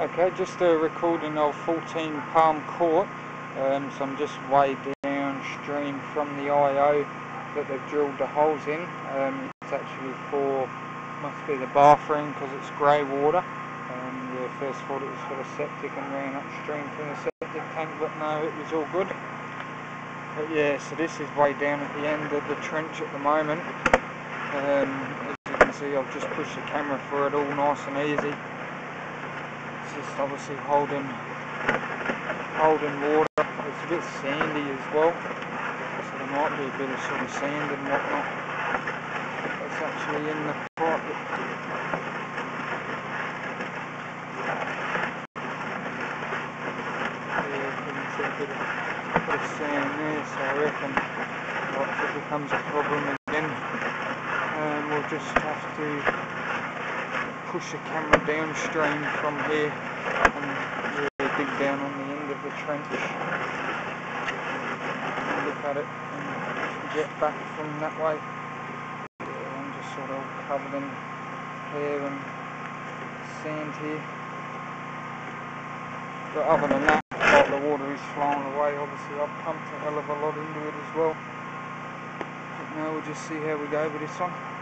Okay, just a recording of 14 Palm Court. Um, so I'm just way downstream from the IO that they've drilled the holes in. Um, it's actually for, must be the bathroom because it's grey water. Um, yeah, first thought it was for the septic and ran upstream from the septic tank, but no, it was all good. But yeah, so this is way down at the end of the trench at the moment. Um, as you can see, I've just pushed the camera through it all nice and easy just obviously holding holding water. It's a bit sandy as well, so there might be a bit of sort of sand and whatnot that's actually in the pipe. Yeah, a so I reckon it becomes a problem again, um, we'll just have to push the camera downstream from here and really dig down on the end of the trench and look at it and get back from that way. I'm just sort of covered in hair and sand here. But other than that, like the water is flowing away, obviously I've pumped a hell of a lot into it as well. But now we'll just see how we go with this one.